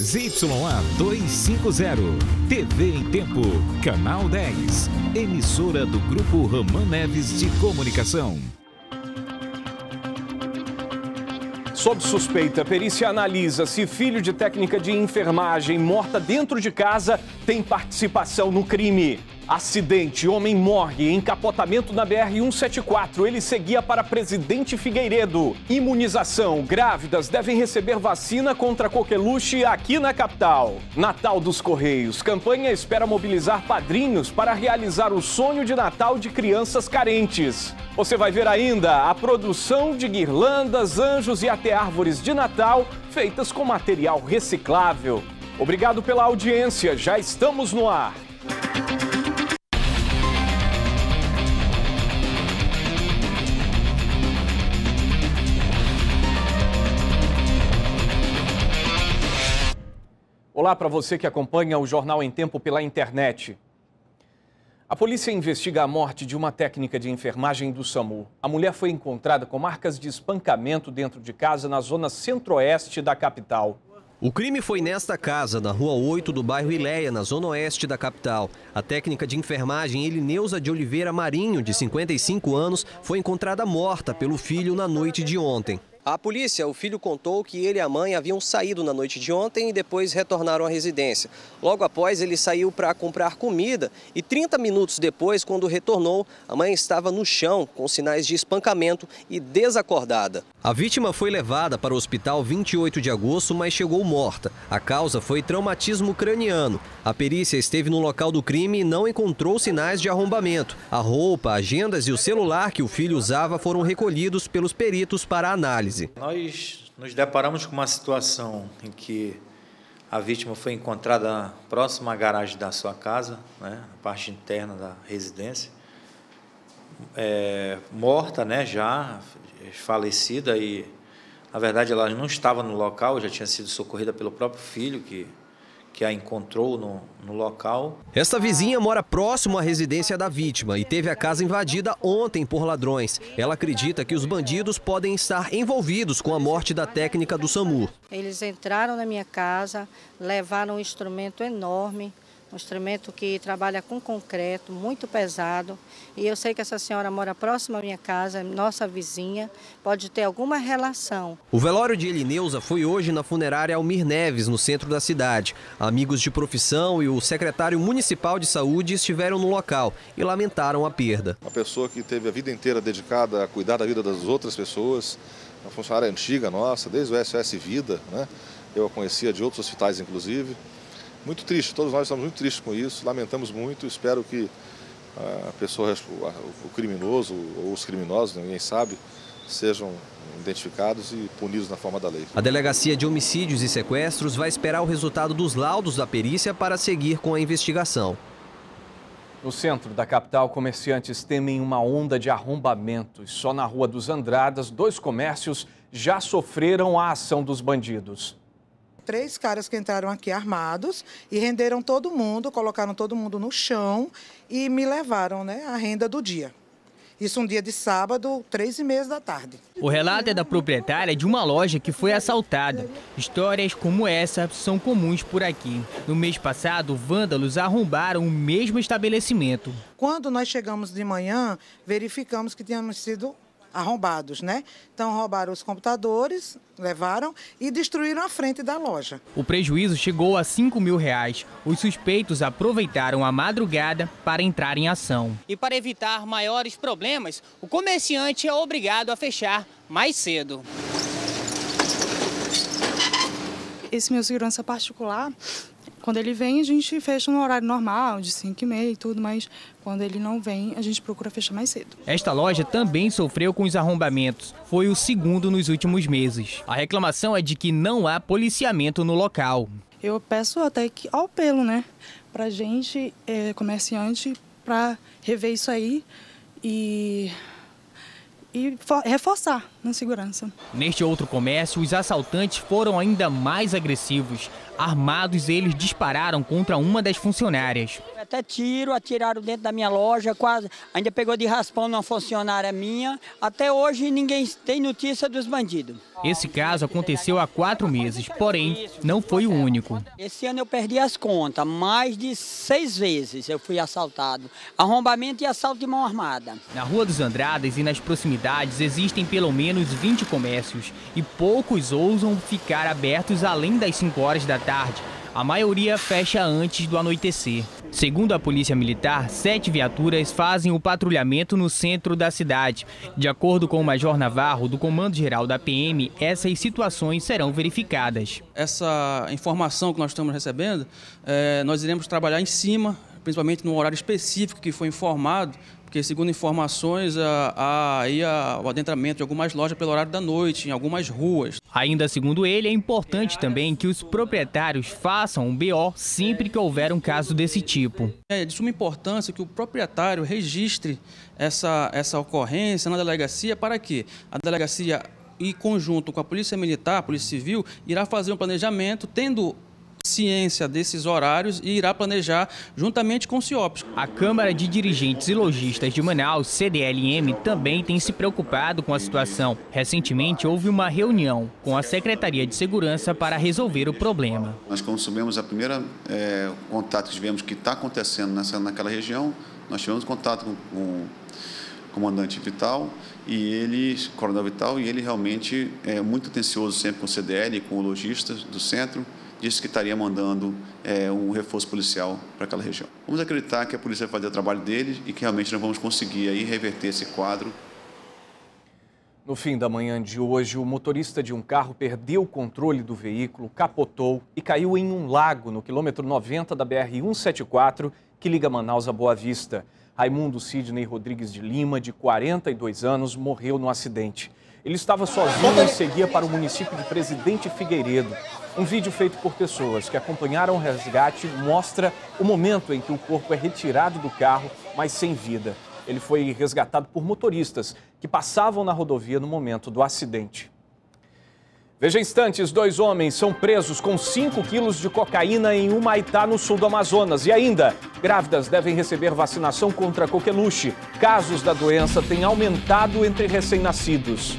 ZYA 250, TV em Tempo, Canal 10, emissora do Grupo Raman Neves de Comunicação. Sob suspeita, perícia analisa se filho de técnica de enfermagem morta dentro de casa tem participação no crime. Acidente, homem morre, encapotamento na BR-174. Ele seguia para Presidente Figueiredo. Imunização, grávidas devem receber vacina contra coqueluche aqui na capital. Natal dos Correios, campanha espera mobilizar padrinhos para realizar o sonho de Natal de crianças carentes. Você vai ver ainda a produção de guirlandas, anjos e até árvores de Natal feitas com material reciclável. Obrigado pela audiência, já estamos no ar. Olá para você que acompanha o Jornal em Tempo pela internet. A polícia investiga a morte de uma técnica de enfermagem do SAMU. A mulher foi encontrada com marcas de espancamento dentro de casa na zona centro-oeste da capital. O crime foi nesta casa, na rua 8 do bairro Ileia, na zona oeste da capital. A técnica de enfermagem Elineusa de Oliveira Marinho, de 55 anos, foi encontrada morta pelo filho na noite de ontem. A polícia, o filho contou que ele e a mãe haviam saído na noite de ontem e depois retornaram à residência. Logo após, ele saiu para comprar comida e 30 minutos depois, quando retornou, a mãe estava no chão com sinais de espancamento e desacordada. A vítima foi levada para o hospital 28 de agosto, mas chegou morta. A causa foi traumatismo craniano. A perícia esteve no local do crime e não encontrou sinais de arrombamento. A roupa, agendas e o celular que o filho usava foram recolhidos pelos peritos para análise. Nós nos deparamos com uma situação em que a vítima foi encontrada próxima à garagem da sua casa, né, na parte interna da residência, é, morta, né, já falecida e na verdade ela não estava no local, já tinha sido socorrida pelo próprio filho que que a encontrou no, no local. Esta vizinha mora próximo à residência da vítima e teve a casa invadida ontem por ladrões. Ela acredita que os bandidos podem estar envolvidos com a morte da técnica do SAMU. Eles entraram na minha casa, levaram um instrumento enorme, um instrumento que trabalha com concreto, muito pesado. E eu sei que essa senhora mora próxima à minha casa, nossa vizinha, pode ter alguma relação. O velório de Elineusa foi hoje na funerária Almir Neves, no centro da cidade. Amigos de profissão e o secretário municipal de saúde estiveram no local e lamentaram a perda. Uma pessoa que teve a vida inteira dedicada a cuidar da vida das outras pessoas, uma funcionária antiga nossa, desde o SOS Vida, né? Eu a conhecia de outros hospitais, inclusive muito triste, todos nós estamos muito tristes com isso, lamentamos muito, espero que a pessoa, o criminoso ou os criminosos, ninguém sabe, sejam identificados e punidos na forma da lei. A Delegacia de Homicídios e Sequestros vai esperar o resultado dos laudos da perícia para seguir com a investigação. No centro da capital, comerciantes temem uma onda de arrombamentos. Só na Rua dos Andradas, dois comércios já sofreram a ação dos bandidos três caras que entraram aqui armados e renderam todo mundo, colocaram todo mundo no chão e me levaram né, a renda do dia. Isso um dia de sábado, três e meia da tarde. O relato é da proprietária de uma loja que foi assaltada. Histórias como essa são comuns por aqui. No mês passado, vândalos arrombaram o mesmo estabelecimento. Quando nós chegamos de manhã, verificamos que tínhamos sido arrombados, né? Então roubaram os computadores, levaram e destruíram a frente da loja. O prejuízo chegou a 5 mil reais. Os suspeitos aproveitaram a madrugada para entrar em ação. E para evitar maiores problemas, o comerciante é obrigado a fechar mais cedo. Esse meu segurança particular quando ele vem, a gente fecha no horário normal, de 5 e meia e tudo, mas quando ele não vem, a gente procura fechar mais cedo. Esta loja também sofreu com os arrombamentos. Foi o segundo nos últimos meses. A reclamação é de que não há policiamento no local. Eu peço até que ao pelo, né, pra gente, é, comerciante, para rever isso aí e e reforçar na segurança. Neste outro comércio, os assaltantes foram ainda mais agressivos. Armados, eles dispararam contra uma das funcionárias. Até tiro, atiraram dentro da minha loja, quase. Ainda pegou de raspão numa funcionária minha. Até hoje ninguém tem notícia dos bandidos. Esse caso aconteceu há quatro meses, porém não foi o único. Esse ano eu perdi as contas, mais de seis vezes eu fui assaltado. Arrombamento e assalto de mão armada. Na Rua dos Andradas e nas proximidades existem pelo menos 20 comércios e poucos ousam ficar abertos além das 5 horas da tarde. A maioria fecha antes do anoitecer. Segundo a Polícia Militar, sete viaturas fazem o patrulhamento no centro da cidade. De acordo com o Major Navarro, do Comando Geral da PM, essas situações serão verificadas. Essa informação que nós estamos recebendo, é, nós iremos trabalhar em cima, principalmente no horário específico que foi informado, porque, segundo informações, há, há o adentramento de algumas lojas pelo horário da noite, em algumas ruas. Ainda segundo ele, é importante também que os proprietários façam um BO sempre que houver um caso desse tipo. É de suma importância que o proprietário registre essa, essa ocorrência na delegacia para que a delegacia e conjunto com a Polícia Militar, a Polícia Civil, irá fazer um planejamento tendo ciência desses horários e irá planejar juntamente com o CIOPS. A Câmara de Dirigentes e Lojistas de Manaus, CDLM, também tem se preocupado com a situação. Recentemente houve uma reunião com a Secretaria de Segurança para resolver o problema. Nós consumimos a primeira é, contato que tivemos que está acontecendo nessa, naquela região, nós tivemos contato com, com o comandante Vital e ele, Coronel Vital, e ele realmente é muito atencioso sempre com o CDL, com o lojista do centro, disse que estaria mandando é, um reforço policial para aquela região. Vamos acreditar que a polícia vai fazer o trabalho dele e que realmente nós vamos conseguir aí reverter esse quadro. No fim da manhã de hoje, o motorista de um carro perdeu o controle do veículo, capotou e caiu em um lago no quilômetro 90 da BR-174, que liga Manaus a Boa Vista. Raimundo Sidney Rodrigues de Lima, de 42 anos, morreu no acidente. Ele estava sozinho e seguia para o município de Presidente Figueiredo. Um vídeo feito por pessoas que acompanharam o resgate mostra o momento em que o corpo é retirado do carro, mas sem vida. Ele foi resgatado por motoristas que passavam na rodovia no momento do acidente. Veja instantes, dois homens são presos com 5 quilos de cocaína em Humaitá, no sul do Amazonas. E ainda, grávidas devem receber vacinação contra coqueluche. Casos da doença têm aumentado entre recém-nascidos.